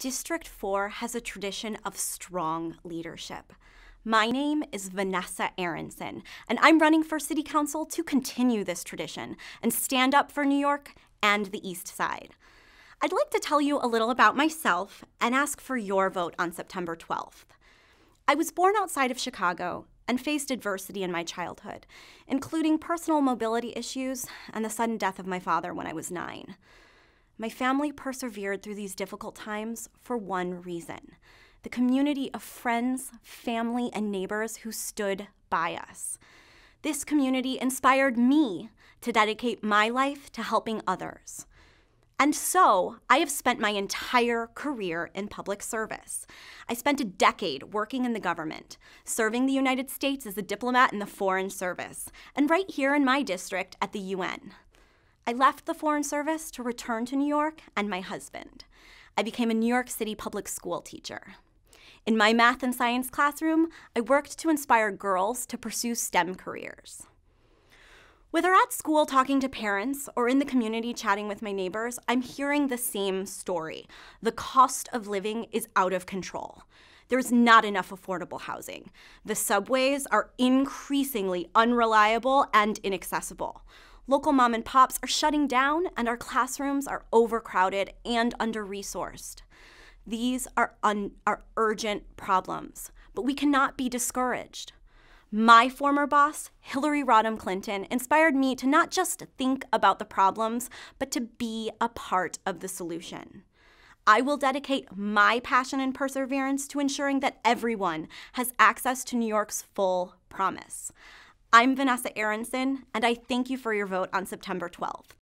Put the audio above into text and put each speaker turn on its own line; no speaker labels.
District 4 has a tradition of strong leadership. My name is Vanessa Aronson, and I'm running for City Council to continue this tradition and stand up for New York and the East Side. I'd like to tell you a little about myself and ask for your vote on September 12th. I was born outside of Chicago and faced adversity in my childhood, including personal mobility issues and the sudden death of my father when I was nine. My family persevered through these difficult times for one reason the community of friends, family, and neighbors who stood by us. This community inspired me to dedicate my life to helping others. And so, I have spent my entire career in public service. I spent a decade working in the government, serving the United States as a diplomat in the Foreign Service, and right here in my district at the UN. I left the Foreign Service to return to New York and my husband. I became a New York City public school teacher. In my math and science classroom, I worked to inspire girls to pursue STEM careers. Whether at school talking to parents or in the community chatting with my neighbors, I'm hearing the same story. The cost of living is out of control. There's not enough affordable housing. The subways are increasingly unreliable and inaccessible. Local mom and pops are shutting down, and our classrooms are overcrowded and under resourced. These are, are urgent problems, but we cannot be discouraged. My former boss, Hillary Rodham Clinton, inspired me to not just think about the problems, but to be a part of the solution. I will dedicate my passion and perseverance to ensuring that everyone has access to New York's full promise. I'm Vanessa Aronson, and I thank you for your vote on September 12th.